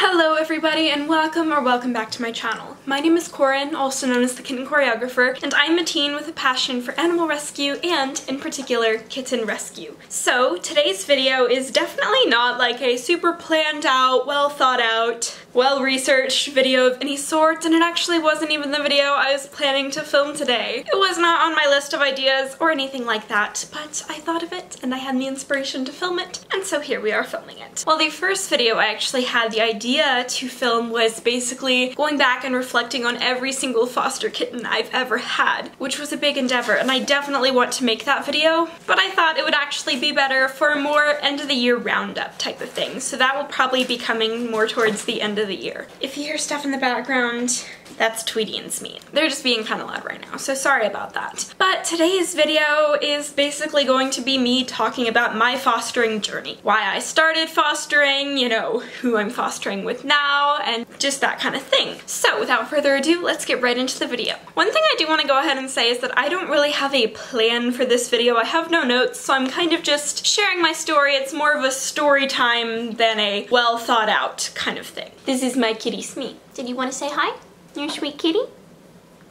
Hello everybody and welcome or welcome back to my channel. My name is Corin, also known as the Kitten Choreographer, and I'm a teen with a passion for animal rescue and, in particular, kitten rescue. So today's video is definitely not like a super planned out, well thought out, well-researched video of any sort, and it actually wasn't even the video I was planning to film today. It was not on my list of ideas or anything like that, but I thought of it and I had the inspiration to film it, and so here we are filming it. Well, the first video I actually had the idea to film was basically going back and reflecting on every single foster kitten I've ever had, which was a big endeavor, and I definitely want to make that video, but I thought it would actually be better for a more end of the year roundup type of thing, so that will probably be coming more towards the end of the year. If you hear stuff in the background, that's Tweety and Smee. They're just being kind of loud right now, so sorry about that. But today's video is basically going to be me talking about my fostering journey. Why I started fostering, you know, who I'm fostering with now, and just that kind of thing. So without further ado, let's get right into the video. One thing I do want to go ahead and say is that I don't really have a plan for this video. I have no notes, so I'm kind of just sharing my story. It's more of a story time than a well thought out kind of thing. This is my kitty Smee. Did you want to say hi? Your sweet kitty?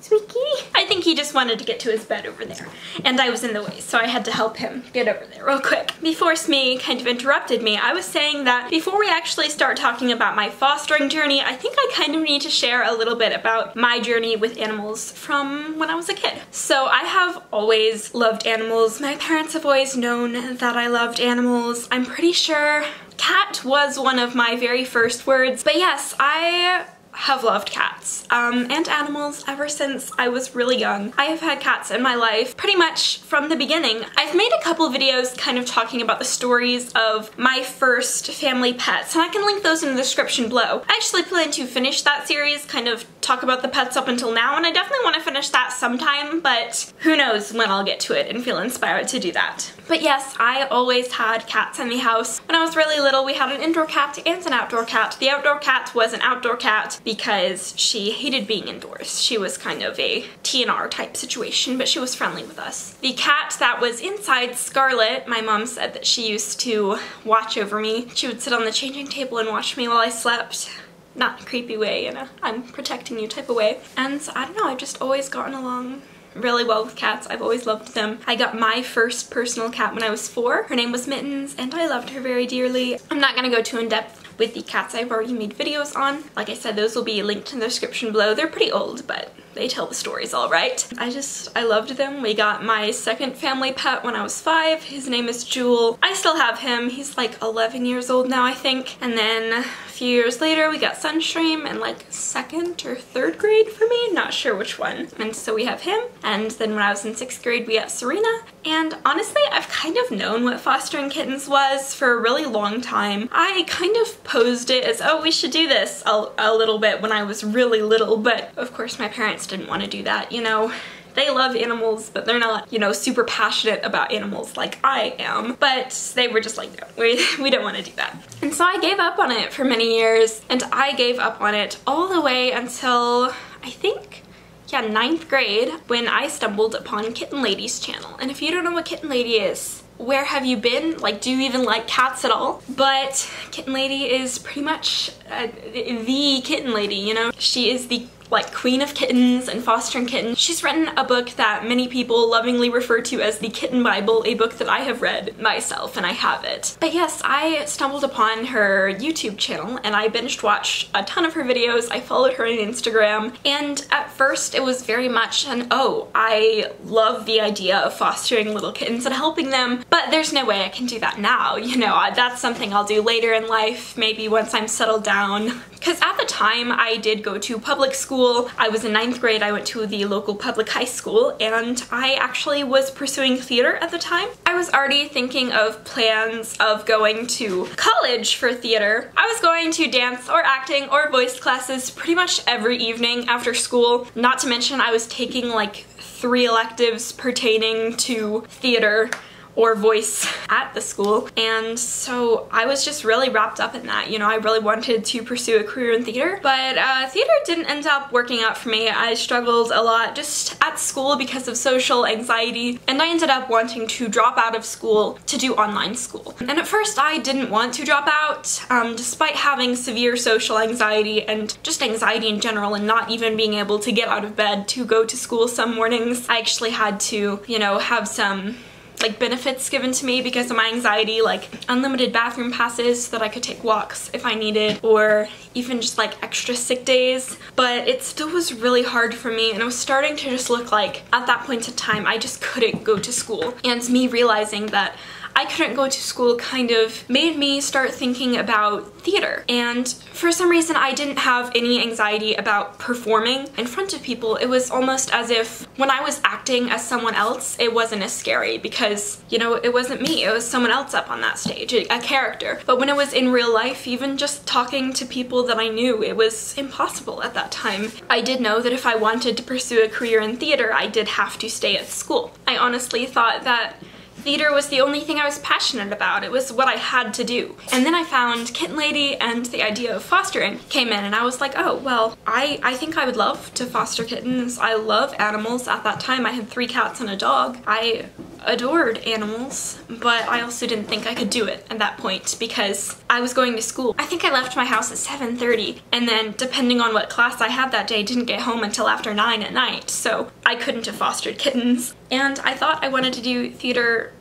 Sweet kitty. I think he just wanted to get to his bed over there. And I was in the way, so I had to help him get over there real quick. Before Smee kind of interrupted me, I was saying that before we actually start talking about my fostering journey, I think I kind of need to share a little bit about my journey with animals from when I was a kid. So I have always loved animals. My parents have always known that I loved animals. I'm pretty sure cat was one of my very first words. But yes, I have loved cats um, and animals ever since I was really young. I have had cats in my life pretty much from the beginning. I've made a couple videos kind of talking about the stories of my first family pets and I can link those in the description below. I actually plan to finish that series, kind of talk about the pets up until now and I definitely want to finish that sometime but who knows when I'll get to it and feel inspired to do that. But yes, I always had cats in the house. When I was really little we had an indoor cat and an outdoor cat. The outdoor cat was an outdoor cat because she hated being indoors. She was kind of a TNR type situation, but she was friendly with us. The cat that was inside, Scarlet, my mom said that she used to watch over me. She would sit on the changing table and watch me while I slept not a creepy way in a I'm protecting you type of way. And I don't know, I've just always gotten along really well with cats. I've always loved them. I got my first personal cat when I was four. Her name was Mittens and I loved her very dearly. I'm not gonna go too in depth with the cats I've already made videos on. Like I said, those will be linked in the description below. They're pretty old, but they tell the stories all right. I just, I loved them. We got my second family pet when I was five. His name is Jewel. I still have him. He's like 11 years old now, I think. And then a few years later we got Sunstream in like second or third grade for me, not sure which one. And so we have him. And then when I was in sixth grade we got Serena. And honestly, I've kind of known what fostering kittens was for a really long time. I kind of posed it as, oh, we should do this a, a little bit when I was really little, but of course my parents didn't want to do that, you know? they love animals, but they're not, you know, super passionate about animals like I am. But they were just like, no, we, we don't want to do that. And so I gave up on it for many years, and I gave up on it all the way until, I think, yeah, ninth grade, when I stumbled upon Kitten Lady's channel. And if you don't know what Kitten Lady is, where have you been? Like, do you even like cats at all? But Kitten Lady is pretty much uh, the kitten lady, you know? She is the like queen of kittens and fostering kittens. She's written a book that many people lovingly refer to as the Kitten Bible, a book that I have read myself and I have it. But yes, I stumbled upon her YouTube channel and I binged watched a ton of her videos. I followed her on Instagram and at first it was very much an, oh, I love the idea of fostering little kittens and helping them, but there's no way I can do that now. You know, that's something I'll do later in life, maybe once I'm settled down. Because at the time I did go to public school school. I was in ninth grade, I went to the local public high school and I actually was pursuing theater at the time. I was already thinking of plans of going to college for theater. I was going to dance or acting or voice classes pretty much every evening after school. Not to mention I was taking like three electives pertaining to theater or voice at the school. And so I was just really wrapped up in that. You know, I really wanted to pursue a career in theater, but uh, theater didn't end up working out for me. I struggled a lot just at school because of social anxiety, and I ended up wanting to drop out of school to do online school. And at first I didn't want to drop out, um, despite having severe social anxiety and just anxiety in general and not even being able to get out of bed to go to school some mornings. I actually had to, you know, have some like benefits given to me because of my anxiety, like unlimited bathroom passes so that I could take walks if I needed, or even just like extra sick days. But it still was really hard for me and it was starting to just look like at that point in time I just couldn't go to school. And me realizing that I couldn't go to school kind of made me start thinking about theater. And for some reason, I didn't have any anxiety about performing in front of people. It was almost as if when I was acting as someone else, it wasn't as scary because, you know, it wasn't me. It was someone else up on that stage, a character. But when it was in real life, even just talking to people that I knew, it was impossible at that time. I did know that if I wanted to pursue a career in theater, I did have to stay at school. I honestly thought that theater was the only thing I was passionate about. It was what I had to do. And then I found Kitten Lady and the idea of fostering came in and I was like, oh, well, I, I think I would love to foster kittens. I love animals. At that time, I had three cats and a dog. I adored animals, but I also didn't think I could do it at that point because I was going to school. I think I left my house at 7.30 and then depending on what class I had that day, didn't get home until after 9 at night, so I couldn't have fostered kittens. And I thought I wanted to do theater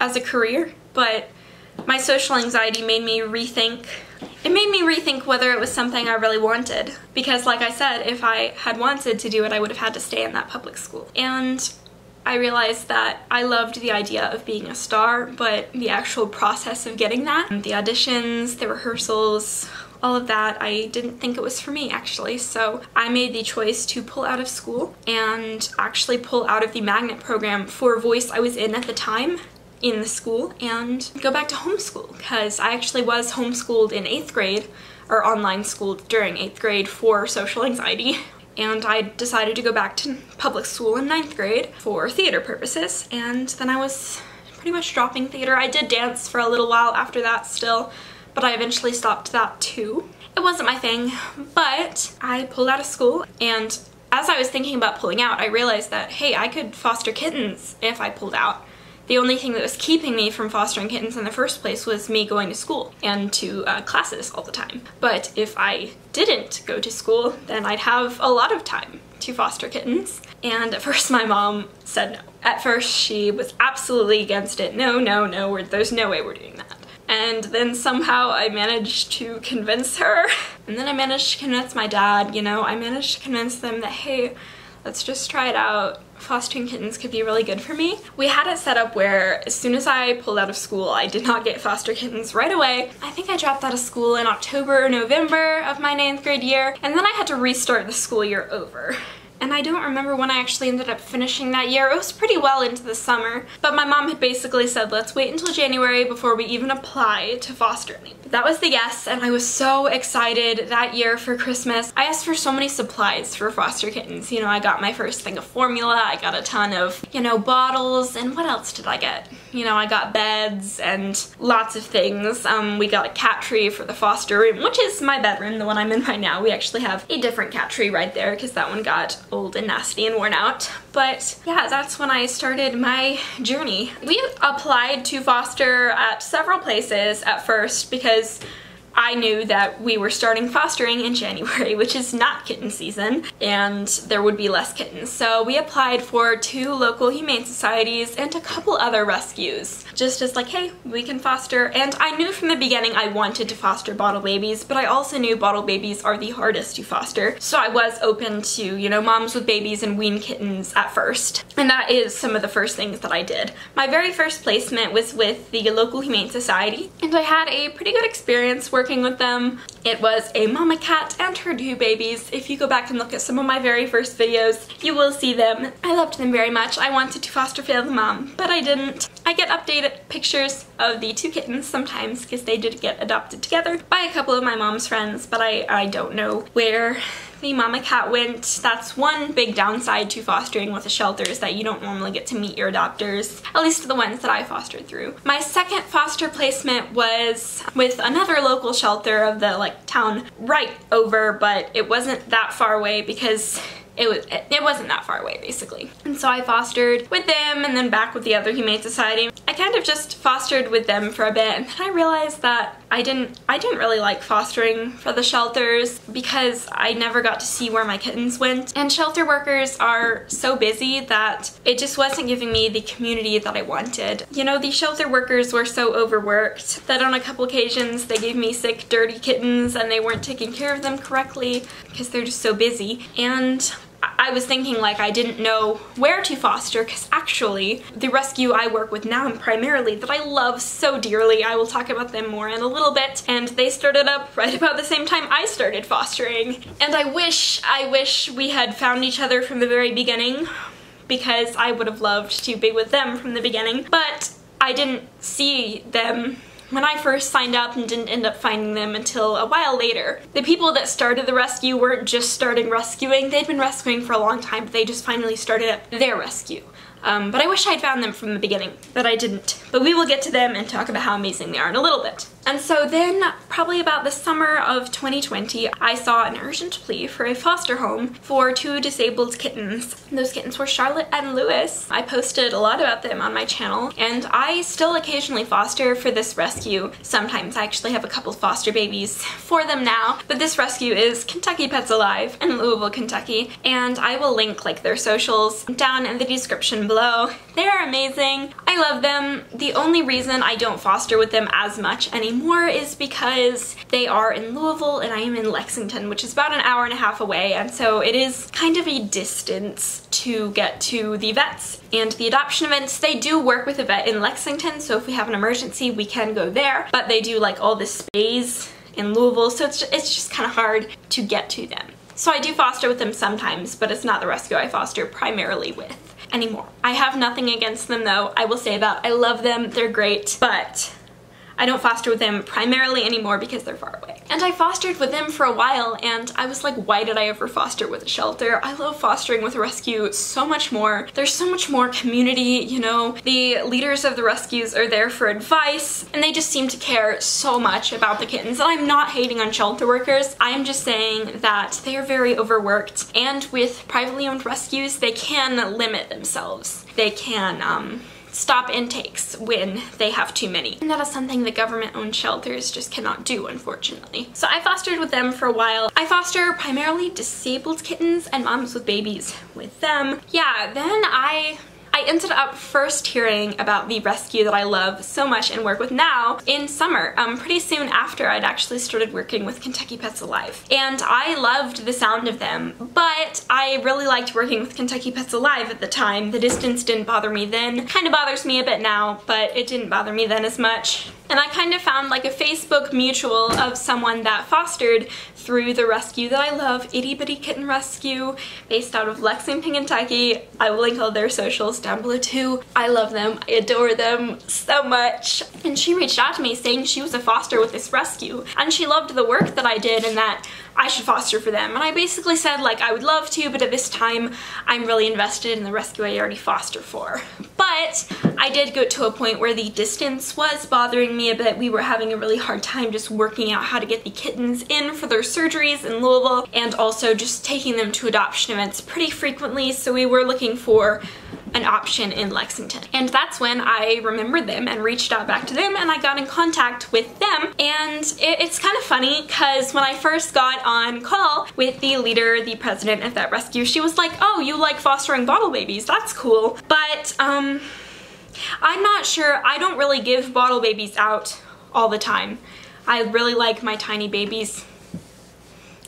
as a career, but my social anxiety made me rethink it made me rethink whether it was something I really wanted because like I said if I had wanted to do it I would have had to stay in that public school and I realized that I loved the idea of being a star, but the actual process of getting that, the auditions, the rehearsals, all of that, I didn't think it was for me actually. So I made the choice to pull out of school and actually pull out of the magnet program for voice I was in at the time in the school and go back to homeschool because I actually was homeschooled in eighth grade or online schooled during eighth grade for social anxiety and I decided to go back to public school in ninth grade for theater purposes and then I was pretty much dropping theater. I did dance for a little while after that still but I eventually stopped that too. It wasn't my thing but I pulled out of school and as I was thinking about pulling out I realized that hey I could foster kittens if I pulled out the only thing that was keeping me from fostering kittens in the first place was me going to school and to uh, classes all the time. But if I didn't go to school, then I'd have a lot of time to foster kittens. And at first my mom said no. At first she was absolutely against it. No, no, no, there's no way we're doing that. And then somehow I managed to convince her. And then I managed to convince my dad, you know, I managed to convince them that, hey, let's just try it out fostering kittens could be really good for me. We had it set up where as soon as I pulled out of school, I did not get foster kittens right away. I think I dropped out of school in October, or November of my ninth grade year, and then I had to restart the school year over and I don't remember when I actually ended up finishing that year. It was pretty well into the summer, but my mom had basically said, let's wait until January before we even apply to foster any. That was the yes, and I was so excited that year for Christmas. I asked for so many supplies for foster kittens. You know, I got my first thing of formula, I got a ton of, you know, bottles, and what else did I get? You know, I got beds and lots of things. Um, we got a cat tree for the foster room, which is my bedroom, the one I'm in right now. We actually have a different cat tree right there because that one got old and nasty and worn out. But yeah, that's when I started my journey. We applied to foster at several places at first because I knew that we were starting fostering in January, which is not kitten season, and there would be less kittens. So we applied for two local humane societies and a couple other rescues. Just as like, hey, we can foster. And I knew from the beginning I wanted to foster bottle babies, but I also knew bottle babies are the hardest to foster. So I was open to, you know, moms with babies and wean kittens at first. And that is some of the first things that I did. My very first placement was with the local humane society, and I had a pretty good experience working with them. It was a mama cat and her two babies. If you go back and look at some of my very first videos, you will see them. I loved them very much. I wanted to foster fail the mom, but I didn't. I get updated pictures of the two kittens sometimes because they did get adopted together by a couple of my mom's friends, but I, I don't know where the mama cat went. That's one big downside to fostering with a shelter is that you don't normally get to meet your adopters, at least the ones that I fostered through. My second foster placement was with another local shelter of the like town right over, but it wasn't that far away because it was it wasn't that far away basically. And so I fostered with them and then back with the other Humane Society. I kind of just fostered with them for a bit and then I realized that I didn't I didn't really like fostering for the shelters because I never got to see where my kittens went. And shelter workers are so busy that it just wasn't giving me the community that I wanted. You know, the shelter workers were so overworked that on a couple occasions they gave me sick, dirty kittens and they weren't taking care of them correctly because they're just so busy. And I was thinking like I didn't know where to foster because actually the rescue I work with now and primarily that I love so dearly, I will talk about them more in a little bit, and they started up right about the same time I started fostering. And I wish, I wish we had found each other from the very beginning because I would have loved to be with them from the beginning, but I didn't see them when I first signed up and didn't end up finding them until a while later. The people that started the rescue weren't just starting rescuing, they'd been rescuing for a long time, but they just finally started up their rescue. Um, but I wish I'd found them from the beginning, but I didn't. But we will get to them and talk about how amazing they are in a little bit. And so then, probably about the summer of 2020, I saw an urgent plea for a foster home for two disabled kittens. Those kittens were Charlotte and Lewis. I posted a lot about them on my channel, and I still occasionally foster for this rescue. Sometimes I actually have a couple foster babies for them now, but this rescue is Kentucky Pets Alive in Louisville, Kentucky, and I will link like their socials down in the description below. They are amazing. I love them. The only reason I don't foster with them as much anymore more is because they are in Louisville and I am in Lexington, which is about an hour and a half away, and so it is kind of a distance to get to the vets and the adoption events. They do work with a vet in Lexington, so if we have an emergency, we can go there, but they do like all the spays in Louisville, so it's, it's just kind of hard to get to them. So I do foster with them sometimes, but it's not the rescue I foster primarily with anymore. I have nothing against them though, I will say that. I love them, they're great, but I don't foster with them primarily anymore because they're far away. And I fostered with them for a while and I was like, why did I ever foster with a shelter? I love fostering with a rescue so much more. There's so much more community, you know. The leaders of the rescues are there for advice and they just seem to care so much about the kittens. And I'm not hating on shelter workers. I am just saying that they are very overworked and with privately owned rescues, they can limit themselves. They can, um, stop intakes when they have too many. And that is something the government-owned shelters just cannot do, unfortunately. So I fostered with them for a while. I foster primarily disabled kittens and moms with babies with them. Yeah, then I I ended up first hearing about the rescue that I love so much and work with now in summer, um, pretty soon after I'd actually started working with Kentucky Pets Alive. And I loved the sound of them, but I really liked working with Kentucky Pets Alive at the time. The distance didn't bother me then. Kind of bothers me a bit now, but it didn't bother me then as much. And I kind of found like a Facebook mutual of someone that fostered through the rescue that I love, Itty Bitty Kitten Rescue, based out of Lexington, Kentucky. I will link all their socials down below too. I love them. I adore them so much. And she reached out to me saying she was a foster with this rescue and she loved the work that I did and that I should foster for them. And I basically said like I would love to, but at this time I'm really invested in the rescue I already foster for. But I did go to a point where the distance was bothering me a bit. We were having a really hard time just working out how to get the kittens in for their surgeries in Louisville and also just taking them to adoption events pretty frequently. So we were looking for an option in Lexington. And that's when I remembered them and reached out back to them and I got in contact with them. And it, it's kind of funny because when I first got on call with the leader, the president of that rescue, she was like, oh, you like fostering bottle babies, that's cool. But um, I'm not sure, I don't really give bottle babies out all the time. I really like my tiny babies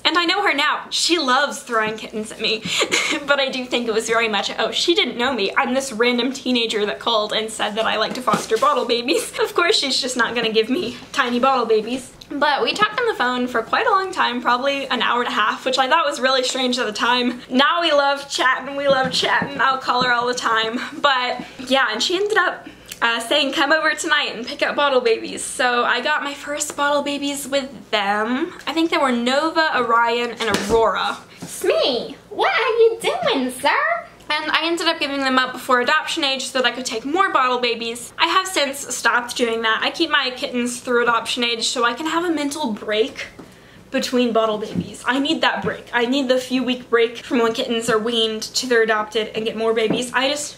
and I know her now. She loves throwing kittens at me. but I do think it was very much, oh, she didn't know me. I'm this random teenager that called and said that I like to foster bottle babies. Of course, she's just not gonna give me tiny bottle babies. But we talked on the phone for quite a long time, probably an hour and a half, which I thought was really strange at the time. Now we love chatting, we love chatting. I'll call her all the time. But yeah, and she ended up uh, saying come over tonight and pick up bottle babies. So I got my first bottle babies with them. I think they were Nova, Orion, and Aurora Smee, what are you doing, sir? And I ended up giving them up before adoption age so that I could take more bottle babies. I have since stopped doing that. I keep my kittens through adoption age so I can have a mental break between bottle babies. I need that break. I need the few week break from when kittens are weaned to they're adopted and get more babies. I just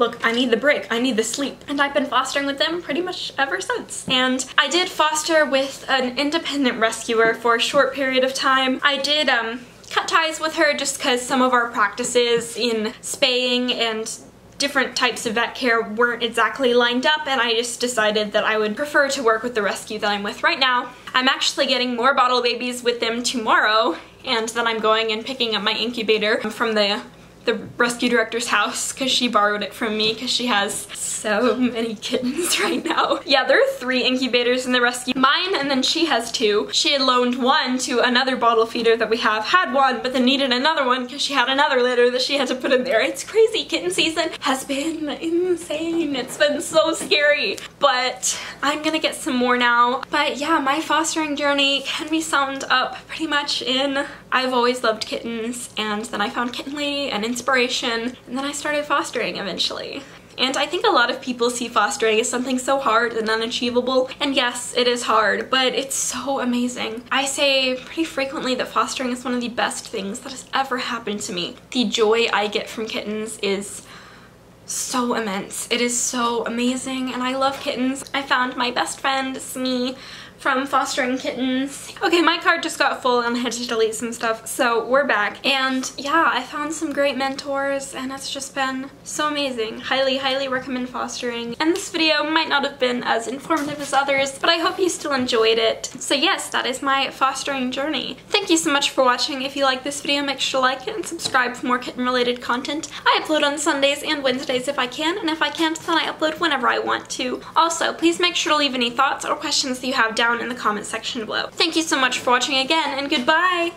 look, I need the break, I need the sleep. And I've been fostering with them pretty much ever since. And I did foster with an independent rescuer for a short period of time. I did um, cut ties with her just because some of our practices in spaying and different types of vet care weren't exactly lined up and I just decided that I would prefer to work with the rescue that I'm with right now. I'm actually getting more bottle babies with them tomorrow and then I'm going and picking up my incubator from the the rescue director's house because she borrowed it from me because she has so many kittens right now. Yeah, there are three incubators in the rescue. Mine and then she has two. She had loaned one to another bottle feeder that we have, had one, but then needed another one because she had another litter that she had to put in there. It's crazy. Kitten season has been insane. It's been so scary. But I'm gonna get some more now. But yeah, my fostering journey can be summed up pretty much in I've always loved kittens and then I found Kitten Lady and inspiration and then I started fostering eventually. And I think a lot of people see fostering as something so hard and unachievable. And yes, it is hard, but it's so amazing. I say pretty frequently that fostering is one of the best things that has ever happened to me. The joy I get from kittens is so immense. It is so amazing and I love kittens. I found my best friend, Smee, from fostering kittens. Okay, my card just got full and I had to delete some stuff, so we're back. And yeah, I found some great mentors and it's just been so amazing. Highly, highly recommend fostering. And this video might not have been as informative as others, but I hope you still enjoyed it. So yes, that is my fostering journey. Thank you so much for watching. If you like this video, make sure to like it and subscribe for more kitten-related content. I upload on Sundays and Wednesdays if I can, and if I can't, then I upload whenever I want to. Also, please make sure to leave any thoughts or questions that you have down down in the comment section below. Thank you so much for watching again, and goodbye!